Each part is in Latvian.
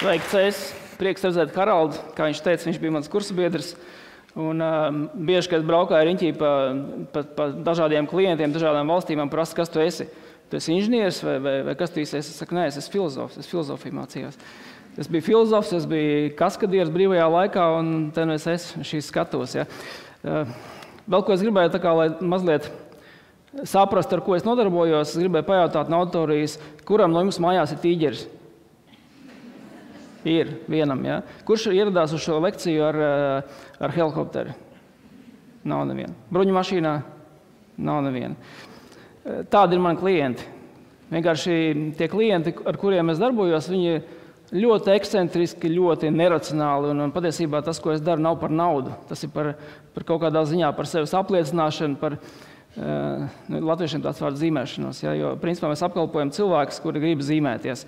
Sveiki, Cēs! Prieks redzēt Haraldu. Kā viņš teica, viņš bija mans kursabiedrs. Un, uh, bieži, kad braukāju riņķī pa, pa, pa dažādiem klientiem, dažādām valstīm, man prasa, kas tu esi. Tu esi inženieris vai, vai, vai kas tu esi? Es saku, nē, es esmu filozofs, es filozofiju mācījos. Es biju filozofs, es biju kaskadieris brīvajā laikā, un te nu es esmu šīs skatos. Ja. Uh, vēl ko es gribēju, kā, lai mazliet saprastu, ar ko es nodarbojos, es gribēju pajautāt no autorijas, kuram no jums mājās ir tīģeris? Ir vienam. Ja? Kurš ieradās uz šo lekciju ar, eh, ar helikopteru? Nav neviena. Bruņu mašīnā nav neviena. Eh, tādi ir mani klienti. Vienkārši tie klienti, ar kuriem es darbojos, viņi ļoti ekscentriski, ļoti neracionāli. Un, un patiesībā tas, ko es daru, nav par naudu. Tas ir par, par kaut kādā ziņā par sevis apliecināšanu, par uh, latviešiem tāds vārds zīmēšanos. Ja? Jo principā mēs apkalpojam cilvēkus, kuri grib zīmēties.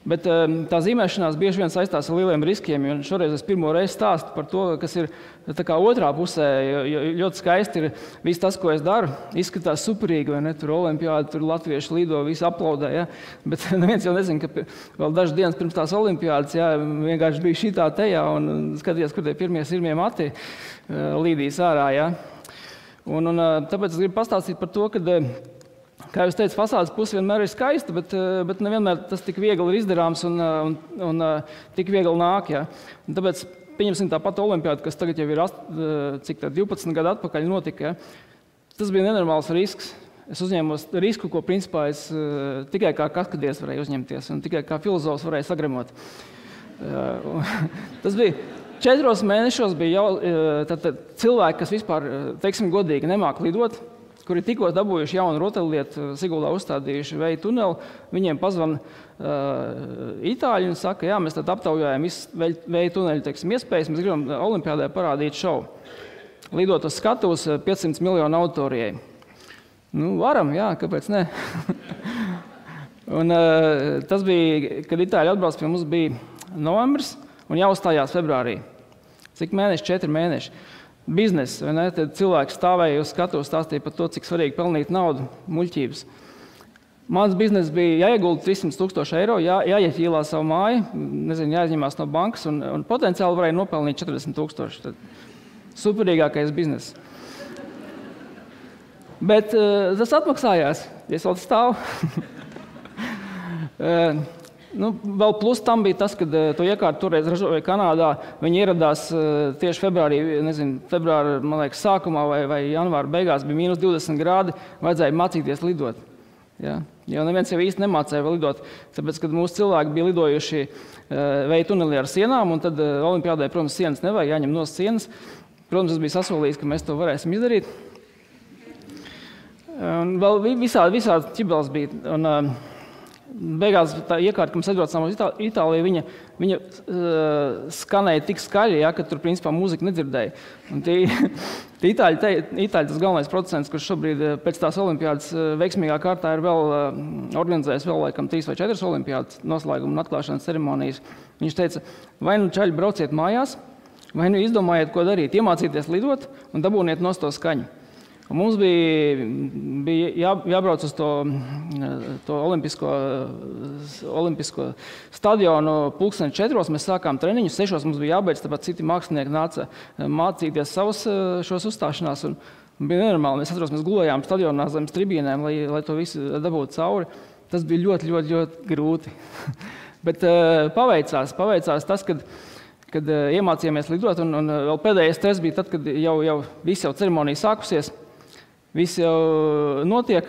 Bet ehm, tā zīmēšanās bieži vien saistās ar lieliem riskiem. Šoreiz es pirmo reizi stāstu par to, kas ir otrā pusē. Jo ļoti skaisti ir viss tas, ko es daru. Izskatās superīgi, vai ne? Tur olimpiāda, tur latvieši lido, visi aplaudē. Ja? Bet neviens jau nezina, ka vēl dažas dienas pirms tās olimpiādas ja, vienkārši bija šī tā tejā un skaties, kur tie pirmie sirmie mati eh, līdīs ārā. Ja? Un, un, eh, tāpēc es gribu pastāstīt par to, ka Kā jau teicu, fasādes puse vienmēr ir skaista, bet, eh, bet nevienmēr tas tik viegli ir izdarāms un, eh, un, un eh, tik viegli nāk. Ja. Un tāpēc, pieņemsim tāpat olimpiādu, kas tagad jau ir cik, tā, 12 gadu atpakaļ notika. Ja. Tas bija nenormāls risks. Es uzņēmos risku, ko principā es uh, tikai kā kaskadieris varēju uzņemties un tikai kā filozofs varēju sagremot. Uh, tas bija četros mēnešos, bija jau uh, tad, tad cilvēki, kas vispār, teiksim, godīgi nemāca lidot kuri tikko dabūjuši jaunu rotaļlietu, Siguldā uzstādījuši vēja tuneli, viņiem pazvan uh, itāļi un saka, jā, mēs tad aptaujājam visu vēja tuneļu teiksim, iespējas, mēs gribam olimpiādē parādīt šovu. Lidot uz skatuves 500 miljonu autorijai. Nu, varam, jā, kāpēc ne? un, uh, tas bija, kad itāļi atbrauc pie mums, bija novembris un jāuzstājās februārī. Cik mēneši? Četri mēneši biznesa. Tad cilvēks stāvēja uz skatuves, stāstīja par to, cik svarīgi pelnīt naudu, muļķības. Mans bizness bija jāiegulda 300 tūkstoši eiro, jā, jāieķīlā savu māju, nezinu, jāizņemās no bankas un, un potenciāli varēja nopelnīt 40 tūkstoši. Tad superīgākais bizness. Bet uh, tas atmaksājās, ja es vēl stāvu. uh, Nu, vēl plus tam bija tas, ka uh, to iekārtu toreiz ražoja Kanādā. Viņi ieradās uh, tieši februārī, nezinu, februāra liekas, sākumā vai, vai janvāra beigās bija mīnus 20 grādi. Vajadzēja mācīties lidot. Ja? Jo neviens jau īsti nemācīja lidot. Tāpēc, kad mūsu cilvēki bija lidojuši uh, veida tunelī ar sienām, un tad Olimpijādai, protams, sienas nevajag jāņem no sienas. Protams, es biju sasolījis, ka mēs to varēsim izdarīt. Un vēl visādi, visādi ķibels bija. Un, uh, Beigās tā iekārta, kas atrodas no Itālijas, viņa, viņa uh, skanēja tik skaļi, ja, ka tur principā mūzika nedzirdēja. Un tie, tie itāļi, te, itāļi, tas galvenais producents, kurš šobrīd pēc tās olimpiādas veiksmīgā kārtā ir vēl uh, organizējis vēl laikam trīs vai četras olimpiādas noslēguma un atklāšanas ceremonijas. Viņš teica, vai nu čaļi brauciet mājās, vai nu izdomājiet, ko darīt, iemācīties lidot un dabūniet no to skaņu. Un mums bija, bija jā, jābrauc uz to, to olimpisko, olimpisko stadionu. Pūksteni četros mēs sākām treniņus, sešos mums bija jābeidz, tāpēc citi mākslinieki nāca mācīties savus šos uzstāšanās. Un, bija nenormāli. Mēs atceros, mēs gulējām stadionā zem tribīnēm, lai, lai to visu dabūtu cauri. Tas bija ļoti, ļoti, ļoti grūti. Bet uh, paveicās, paveicās tas, kad kad iemācījāmies lidot. Un, un vēl pēdējais tests bija tad, kad jau, jau viss jau ceremonija sākusies. Viss jau notiek.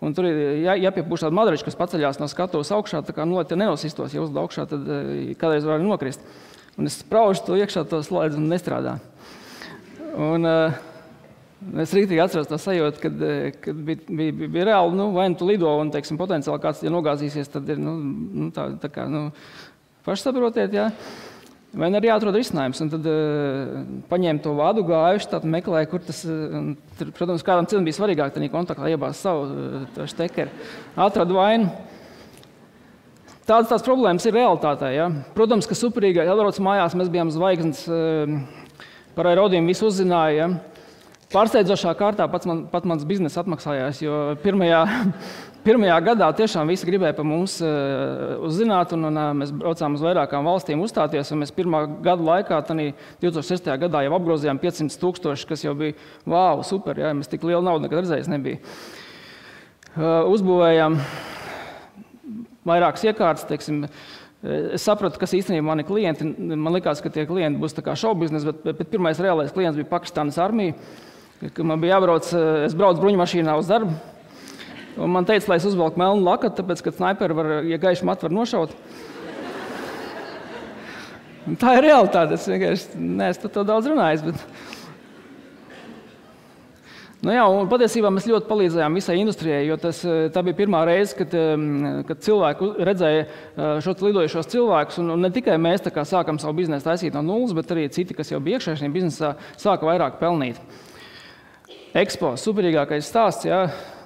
Un tur ir jā, jāpiepūš tāda madrača, kas paceļās no skatuves augšā. Tā kā no, nenosistos, ja uzliek augšā, tad eh, kādreiz var nokrist. Un es spraužu to iekšā, to slēdzu un nestrādā. Un, uh, es rītīgi atceros to sajūtu, kad, eh, kad bija, bija, bija, bija reāli, nu, vai nu tu lido un, teiksim, potenciāli kāds ja nogāzīsies, tad ir, nu, nu tā, tā kā, nu, paši saprotiet, jā. Ja? Vai arī jāatrod risinājums. Un tad uh, paņēma to vādu, gājuši, tad meklēja, kur tas, uh, tur, protams, kādam citam bija svarīgāk, tad kontaktā iebāzt savu uh, štekeri. Atradu vainu. Tādas tās problēmas ir realitātē. Ja? Protams, ka superīgi atbrauc mājās, mēs bijām zvaigznes, uh, par aerodiem visu uzzināja. Ja? Pārsteidzošā kārtā pats man, pat mans bizness atmaksājās, jo pirmajā, pirmajā gadā tiešām visi gribēja par mums uh, uzzināt, un, un uh, mēs braucām uz vairākām valstīm uzstāties. Mēs pirmā gada laikā, 2006. gadā, jau apgrozījām 500 tūkstoši, kas jau bija wow, super. Jā, mēs tik lielu naudu nekad redzējis nebija. Uh, uzbūvējām vairākas iekārtas, teiksim, Es sapratu, kas īstenībā mani klienti. Man liekas, ka tie klienti būs šovu biznesa, bet, bet pirmais reālais klients bija Pakistānas armija. Kad man bija jābrauc, eh, es braucu bruņu mašīnā uz darbu. Un man teica, lai es uzvelku melnu lakatu, tāpēc, ka sniperi var, ja gaišu matu var nošaut. Un tā ir realitāte. Es vienkārši neesmu to daudz runājis. Bet... Nu jā, patiesībā mēs ļoti palīdzējām visai industrijai, jo tas, eh, tā bija pirmā reize, kad, ehm, kad cilvēki redzēja eh, šos lidojošos cilvēkus. Un, un ne tikai mēs sākām savu biznesu taisīt no nulles, bet arī citi, kas jau bija iekšā šajā biznesā, sāka vairāk pelnīt. Expo, superīgākais stāsts. Jā.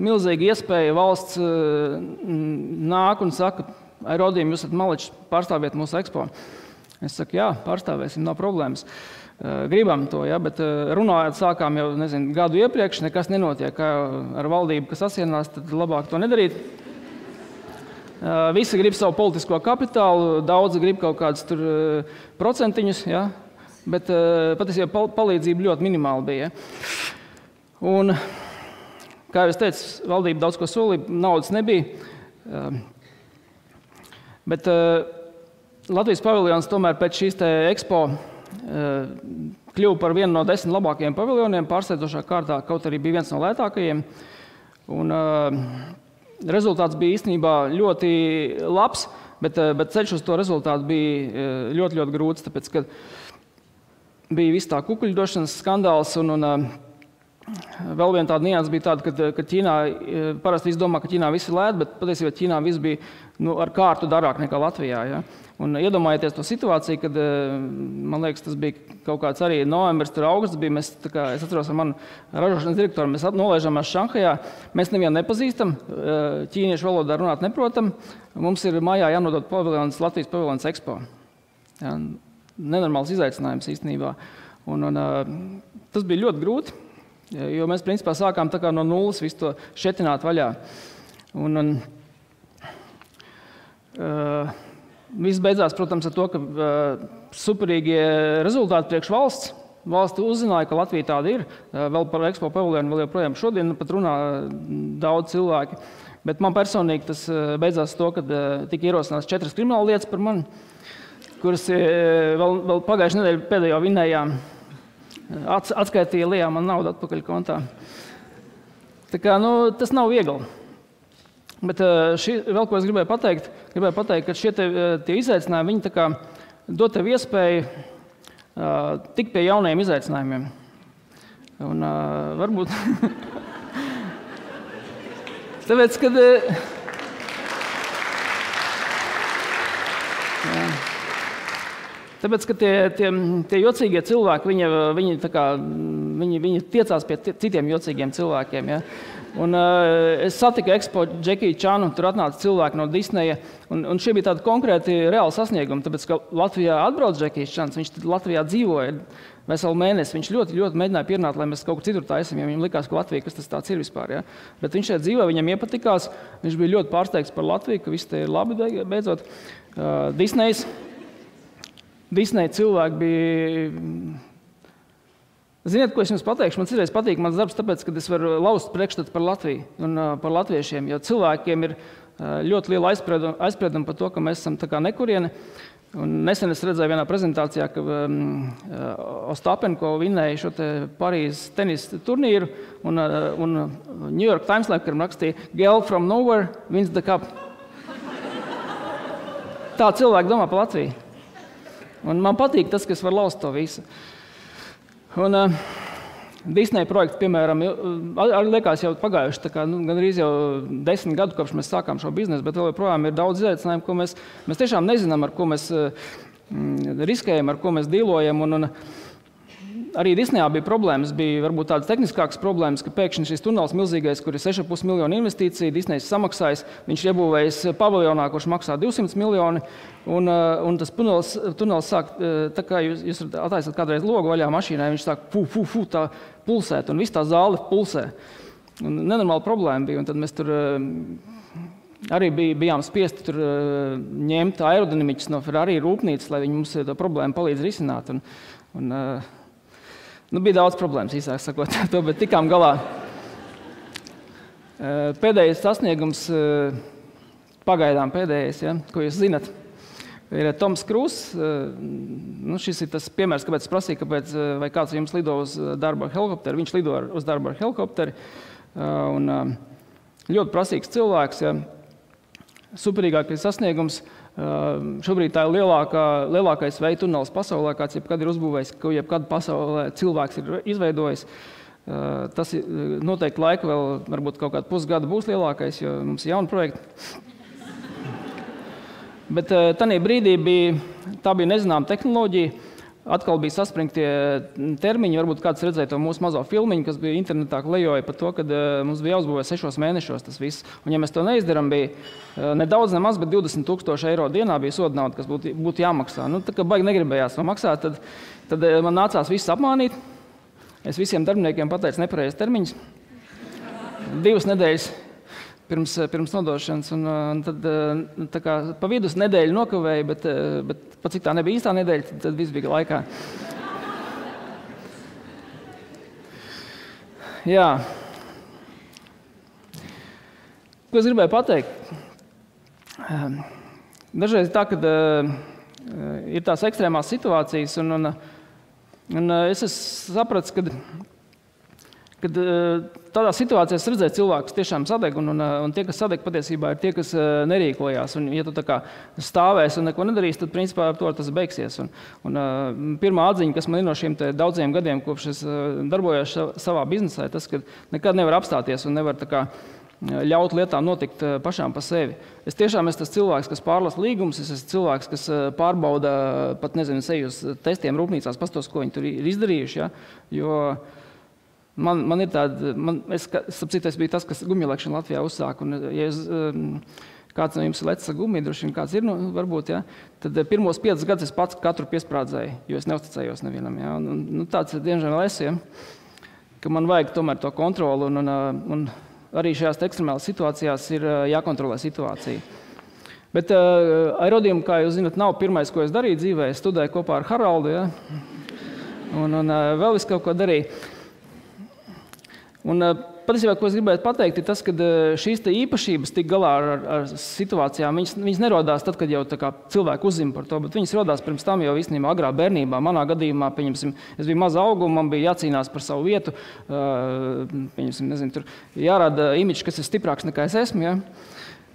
Milzīga iespēja valsts uh, nāk un saka, Rodījumi, jūs esat maličs, pārstāviet mūsu ekspo. Es saku, jā, pārstāvēsim, nav problēmas. Uh, gribam to, ja, bet uh, runājot, sākām jau nezinu, gadu iepriekš, nekas nenotiek. Ar valdību, kas asienās, tad labāk to nedarīt. Visi grib savu politisko kapitālu, daudzi grib kaut kādus tur, procentiņus, ja, bet patiesībā palīdzība ļoti minimāla bija. Ja. Un, kā jau teicu, valdība daudz ko solīja, naudas nebija. Ehm, bet uh, Latvijas paviljons tomēr pēc šīs ekspo uh, kļuva par vienu no desmit labākajiem paviljoniem, pārsteidzošā kārtā, kaut arī bija viens no lētākajiem. Un, uh, rezultāts bija īstenībā ļoti labs, bet, bet ceļš uz to rezultātu bija ļoti, ļoti grūts, tāpēc, ka bija viss tā kukuļdošanas skandāls un, un Vēl viena tāda nianses bija tāda, ka, ka Ķīnā e, parasti izdomā, ka Ķīnā viss ir lēti, bet patiesībā Ķīnā viss bija nu, ar kārtu dārāk nekā Latvijā. Ja? Un iedomājieties to situāciju, kad e, man liekas, tas bija kaut kāds arī novembris, tur augusts bija. Mēs, kā, es atceros ar manu ražošanas direktoru, mēs nolaižāmies Šanhajā. Mēs nevienu nepazīstam, e, ķīniešu valodā runāt neprotam. Mums ir mājā jānodod paviljons Latvijas paviljons Expo. Ja? Nenormāls izaicinājums īstenībā. Un, un, tas bija ļoti grūti. Jo mēs principā sākām no nulles visu to šetināt vaļā. Un, un, uh, viss beidzās, protams, ar to, ka uh, superīgie rezultāti priekš valsts. Valsts uzzināja, ka Latvija tāda ir. Uh, vēl par ekspo paviljonu vēl joprojām šodien pat runā daudz cilvēki. Bet man personīgi tas beidzās to, ka tika ierosināts četras krimināla lietas par mani, kuras vēl, vēl pagājušajā nedēļā pēdējo vinējām atskaitīja Lijā man naudu atpakaļ kontā. Tā kā, nu, tas nav viegli. Bet šī, vēl ko es gribēju pateikt, gribēju pateikt ka šie te, tie izaicinājumi viņi kā, dod tev iespēju uh, tikt pie jauniem izaicinājumiem. Un, uh, varbūt tāpēc, kad. Uh, Tāpēc, ka tie, tie, tie jocīgie cilvēki, viņi, viņi, kā, viņi, viņi tiecās pie citiem jocīgiem cilvēkiem. Ja? Un, uh, es satiku ekspo Džekiju Čānu, tur atnāca cilvēki no Disneja. Un, un šie bija tādi konkrēti reāli sasniegumi. Tāpēc, ka Latvijā atbrauc Džekijs Čāns, viņš Latvijā dzīvoja veselu mēnesi. Viņš ļoti, ļoti mēģināja pierunāt, lai mēs kaut kur citur taisām, jo viņam likās, ka Latvija kas tas ir vispār. Ja? Bet viņš šeit dzīvoja, viņam iepatikās. Viņš bija ļoti pārsteigts par Latviju, ka viss te ir labi beidzot. Uh, Disney's Disneja cilvēki bija. Ziniet, ko es jums pateikšu? Man citreiz patīk mans darbs, tāpēc, ka es varu laust priekšstatu par Latviju un uh, par latviešiem. Jo cilvēkiem ir uh, ļoti liela aizsprieduma, par to, ka mēs esam nekurieni. Un nesen es redzēju vienā prezentācijā, ka um, uh, Ostapenko vinnēja šo Parīzes tenisa turnīru, un, uh, un New York Times laikam rakstīja, Girl from nowhere wins the cup. Tā cilvēki domā par Latviju. Un man patīk tas, kas var lauzt to visu. Un, uh, Disneja projekts, piemēram, arī liekas, jau pagājuši kā, nu, gandrīz jau desmit gadu, kopš mēs sākām šo biznesu, bet joprojām ir daudz izaicinājumu, ko mēs, mēs tiešām nezinām, ar ko mēs uh, riskējam, ar ko mēs dīlojam. Un, un, arī Disneyā bija problēmas. Bija varbūt tādas tehniskākas problēmas, ka pēkšņi šis tunelis milzīgais, kur ir 6,5 miljonu investīcija, Disneys samaksājis. Viņš ir iebūvējis paviljonā, kurš maksā 200 miljoni. Un, un tas tunelis, tunelis sāk, tā kā jūs, jūs attaisat kādreiz logu vaļā mašīnai, viņš sāk fu, fu, fu, tā pulsēt, un viss tā zāle pulsē. Un nenormāla problēma bija, un tad mēs tur arī bij, bijām spiesti tur, ņemt aerodinamiķus no Ferrari rūpnīcas, lai viņi mums to problēmu palīdz risināt. Un, un, uh, nu, bija daudz problēmas, īsāk sakot, to, bet tikām galā. Uh, pēdējais sasniegums, pagaidām pēdējais, ja, ko jūs zinat, ir Toms Krūss. Nu, šis ir tas piemērs, kāpēc es prasīju, kāpēc, vai kāds jums lido uz darbu ar helikopteru. Viņš lido uz darbu ar helikopteru. Un, ļoti prasīgs cilvēks. Ja superīgākais sasniegums. Šobrīd tā ir lielākā, lielākais veids tunelis pasaulē, kāds jebkad ir uzbūvējis, ko jebkad pasaulē cilvēks ir izveidojis. Tas noteikti laika vēl, varbūt kaut kādu pusgadu būs lielākais, jo mums ir jauni projekti. Bet tajā brīdī bija, tā bija nezināma tehnoloģija atkal bija saspringti termiņi. Varbūt kāds redzēja to mūsu mazo filmu, kas bija internetā lejoja par to, ka uh, mums bija jāuzbūvē sešos mēnešos tas viss. Un, ja mēs to neizdarām, bija uh, nedaudz, ne maz, bet 20,000 eiro dienā bija soda nauda, kas būtu, būtu jāmaksā. Nu, tā kā baigi negribējās to maksāt, tad, tad uh, man nācās visus apmānīt. Es visiem darbiniekiem pateicu nepareizes termiņus. Divas nedēļas pirms, pirms nodošanas. Un, un tad kā, pa vidus nedēļu nokavēju, bet, bet pat cik tā nebija īstā nedēļa, tad, tad viss bija laikā. Jā. Ko es gribēju pateikt? Dažreiz tā, kad ir tās ekstrēmās situācijas, un, un, un es esmu sapratis, ka Kad eh, tādā situācijā es redzēju, ka cilvēks tiešām sadeg, un, un, eh, un tie, kas sadeg, patiesībā ir tie, kas eh, nerīkojās. Un, ja tu stāvēsi un neko nedarīsi, tad principā ar to tas beigsies. Un, un, pirmā atziņa, kas man ir no šiem daudziem gadiem, kopš es darbojos savā biznesā, ir tas, ka nekad nevar apstāties un nevar kā, ļaut lietām notikt pašām pa sevi. Es tiešām esmu tas cilvēks, kas pārlasa līgumus, es esmu cilvēks, kas pārbauda pat nezinu, seju uz testiem rūpnīcās, pastos, ko viņi tur ir izdarījuši. Ja? Jo, Man, man ir tāda, man, es, citu, es biju tas, kas gumijlekšanu Latvijā uzsāka. Un, ja es, um, kāds no jums ir lecis gumiju, droši vien kāds ir, nu, varbūt, ja, tad eh, pirmos piecus gadus es pats katru piesprādzēju, jo es neusticējos nevienam. Ja, un, nu, tāds ir diemžēl es, ja, ka man vajag tomēr to kontroli, un, un, uh, un arī šajās ekstremālās situācijās ir uh, jākontrolē situācija. Bet uh, aerodīmu, kā jūs zinat, nav pirmais, ko es darīju dzīvē. Es studēju kopā ar Haraldu, ja, un, un uh, vēl es kaut ko darīju. Un, eh, patiesībā, ko es gribētu pateikt, ir tas, ka eh, šīs īpašības tik galā ar, ar, situācijām, viņas, viņas nerodās tad, kad jau cilvēki uzzina par to, bet viņas radās pirms tam jau īstenībā agrā bērnībā. Manā gadījumā, es biju maza auguma, man bija jācīnās par savu vietu, uh, nezinu, tur jārada imidžs, kas ir stiprāks nekā es esmu. Ja?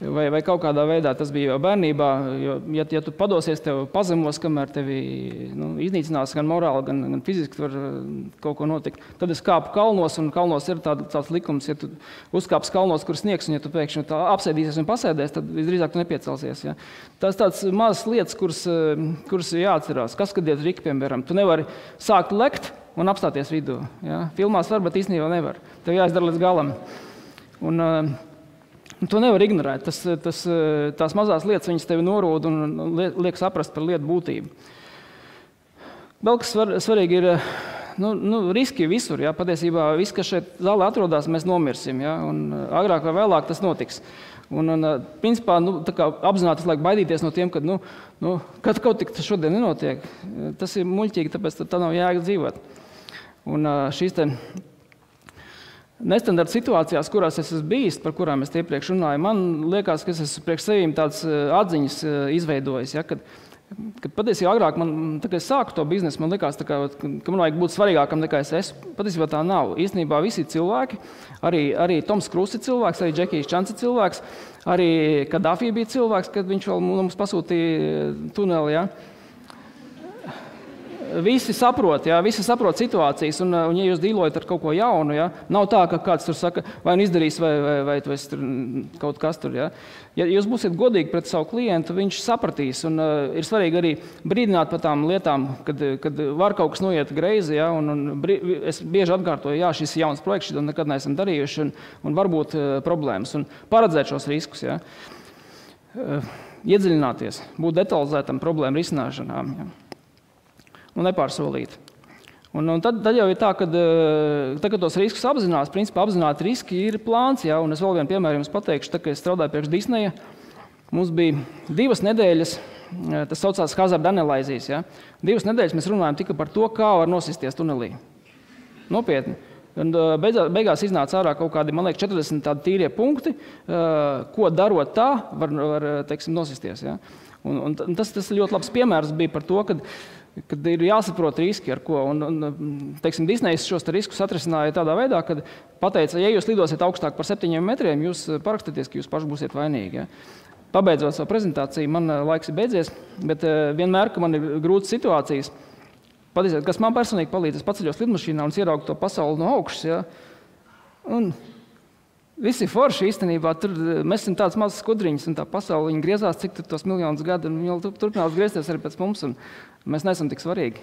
Vai, vai kaut kādā veidā tas bija jau bērnībā, jo, ja, ja tu padosies, tev pazemos, kamēr tevi nu, iznīcinās gan morāli, gan, gan fiziski, var uh, kaut ko notikt. Tad es kāpu kalnos, un kalnos ir tāda, tāds likums, ja tu uzkāpsi kalnos, kur sniegs, un ja tu pēkšņi apsēdīsies un pasēdēs, tad visdrīzāk tu nepiecelsies. Ja? Tas tāds mazas lietas, kuras, uh, kuras jāatcerās. Kas, kad iet rīki, piemēram, tu nevari sākt lekt un apstāties vidū. Ja? Filmās var, bet īstenībā nevar. Tev jāizdara līdz galam. Un, uh, Un to nevar ignorēt. Tas, tas, tās mazās lietas viņas tevi norūda un liek saprast par lietu būtību. Vēl kas svar, svarīgi ir nu, nu, riski visur. Ja? Patiesībā viss, kas šeit zālē atrodas, mēs nomirsim. Ja? Un agrāk vai vēlāk tas notiks. Un, un, principā, nu, apzināti laikam baidīties no tiem, ka nu, nu, kaut kas šodien nenotiek. Tas ir muļķīgi, tāpēc tā nav jēga dzīvot. Un šīs nestandarta situācijās, kurās es esmu bijis, par kurām es iepriekš runāju, man liekas, ka es esmu priekš sevīm tādas eh, atziņas eh, izveidojis. Ja, kad, kad patiesībā agrāk, man, kad es sāku to biznesu, man liekas, kā, ka man vajag būt svarīgākam nekā es esmu. Patiesībā tā nav. Īstenībā visi cilvēki, arī, arī Toms Krusts ir cilvēks, arī Džekijs Čants cilvēks, arī Kadafī bija cilvēks, kad viņš vēl mums pasūtīja tuneli. Ja. Visi saprot, jā, visi saprot situācijas, un, un ja jūs dīlojat ar kaut ko jaunu, jā, nav tā, ka kāds tur saka, vai nu izdarīs, vai, vai, vai tu esi tur kaut kas tur. Jā. Ja jūs būsiet godīgi pret savu klientu, viņš sapratīs, un uh, ir svarīgi arī brīdināt par tām lietām, kad, kad var kaut kas noiet greizi, jā, un, un brī, es bieži atkārtoju, jā, šis ir jauns projekts, šo nekad neesam darījuši, un, un varbūt uh, problēmas, un paredzēt šos riskus. Jā. Uh, iedziļināties, būt detalizētam problēmu risināšanām. Jā un nepārsolīt. Un, un tad, tad jau ir tā, ka, eh, tad, kad tos riskus apzinās, principā apzināti riski ir plāns. Ja? Un es vēl vienu piemēru jums pateikšu, tad, kad es strādāju priekš Disneja. Mums bija divas nedēļas, eh, tas saucās Hazard Analyzijas. Ja? Divas nedēļas mēs runājām tikai par to, kā var nosisties tunelī. Nopietni. Un, eh, beigās iznāca ārā kaut kādi, man liekas, 40 tādi tīrie punkti, ko darot tā, var, var teiksim, nosisties. Ja? Un, un tas, tas ļoti labs piemērs bija par to, ka kad ir jāsaprot riski, ar ko. Un, un, teiksim, Disney's šos te riskus atrisināja tādā veidā, ka pateica, ja jūs lidosiet augstāk par septiņiem metriem, jūs eh, parakstieties, ka jūs paši būsiet vainīgi. Ja? Pabeidzot savu prezentāciju, man eh, laiks ir beidzies, bet uh, vienmēr, kad man ir grūtas situācijas, patiesībā, kas man personīgi palīdz, es paceļos lidmašīnā un ieraugu to pasauli no augšas. Ja? Un Visi forši īstenībā tur mēs esam tādas mazas skudriņas, un tā pasaule griezās, cik tos miljonus gadu, un viņi turpinās griezties arī pēc mums. Mēs neesam tik svarīgi.